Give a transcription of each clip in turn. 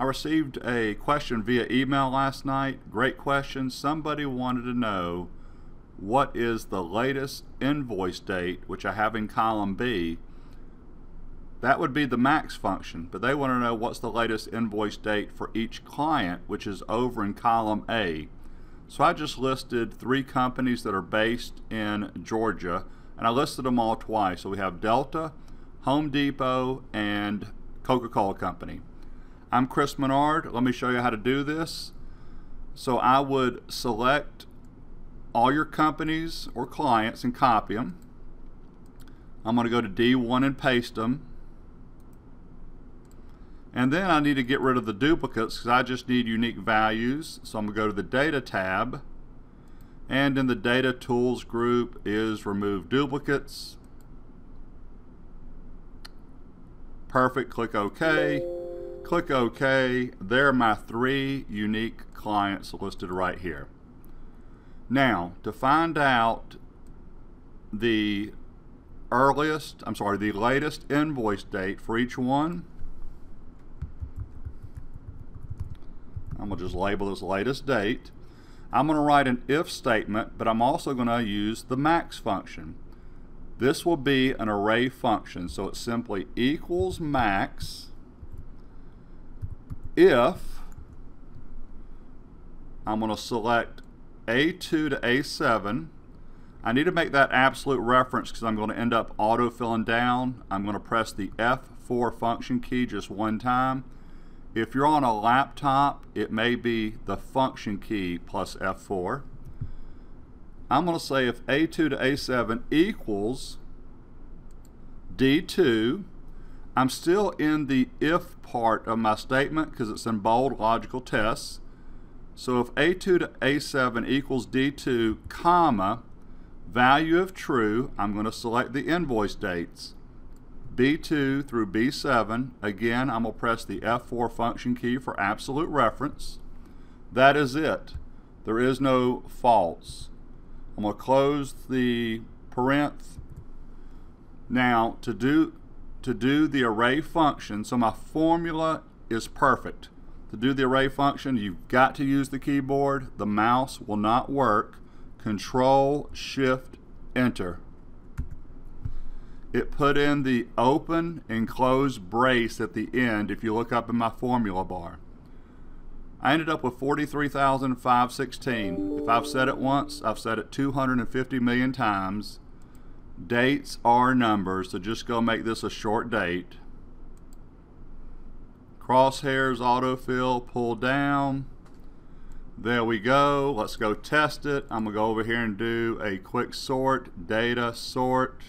I received a question via email last night. Great question. Somebody wanted to know what is the latest invoice date, which I have in column B. That would be the max function, but they want to know what's the latest invoice date for each client, which is over in column A. So I just listed three companies that are based in Georgia, and I listed them all twice. So we have Delta, Home Depot, and Coca-Cola Company. I'm Chris Menard. Let me show you how to do this. So I would select all your companies or clients and copy them. I'm going to go to D1 and paste them. And then I need to get rid of the duplicates because I just need unique values. So I'm going to go to the Data tab. And in the Data Tools group is Remove Duplicates. Perfect. Click OK. Click OK. There are my three unique clients listed right here. Now, to find out the earliest, I'm sorry, the latest invoice date for each one, I'm going to just label this latest date. I'm going to write an if statement, but I'm also going to use the max function. This will be an array function, so it simply equals max if I'm going to select A2 to A7, I need to make that absolute reference because I'm going to end up auto-filling down. I'm going to press the F4 function key just one time. If you're on a laptop, it may be the function key plus F4. I'm going to say if A2 to A7 equals D2, I'm still in the if part of my statement because it's in bold logical tests. So if A2 to A7 equals D2, comma, value of true, I'm going to select the invoice dates. B2 through B7, again, I'm going to press the F4 function key for absolute reference. That is it. There is no false. I'm going to close the parenth. Now, to do to do the array function, so my formula is perfect. To do the array function, you've got to use the keyboard. The mouse will not work. Control, Shift, Enter. It put in the open and close brace at the end if you look up in my formula bar. I ended up with 43,516. If I've said it once, I've said it 250 million times. Dates are numbers, so just go make this a short date. Crosshairs autofill, pull down. There we go. Let's go test it. I'm going to go over here and do a quick sort, data sort.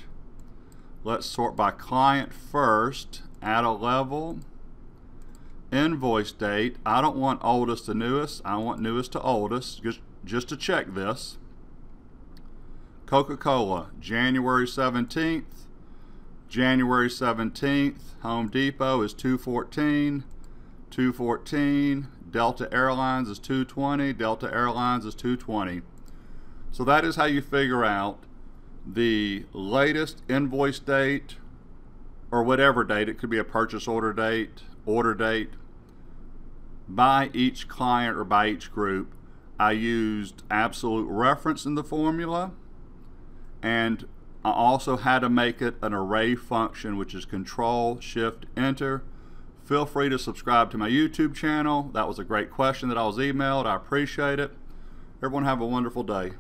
Let's sort by client first, add a level. Invoice date, I don't want oldest to newest, I want newest to oldest, just, just to check this. Coca-Cola, January 17th. January 17th, Home Depot is 214. 214. Delta Airlines is 220. Delta Airlines is 220. So that is how you figure out the latest invoice date or whatever date. It could be a purchase order date, order date by each client or by each group. I used absolute reference in the formula and I also had to make it an array function which is control shift enter. Feel free to subscribe to my YouTube channel. That was a great question that I was emailed. I appreciate it. Everyone have a wonderful day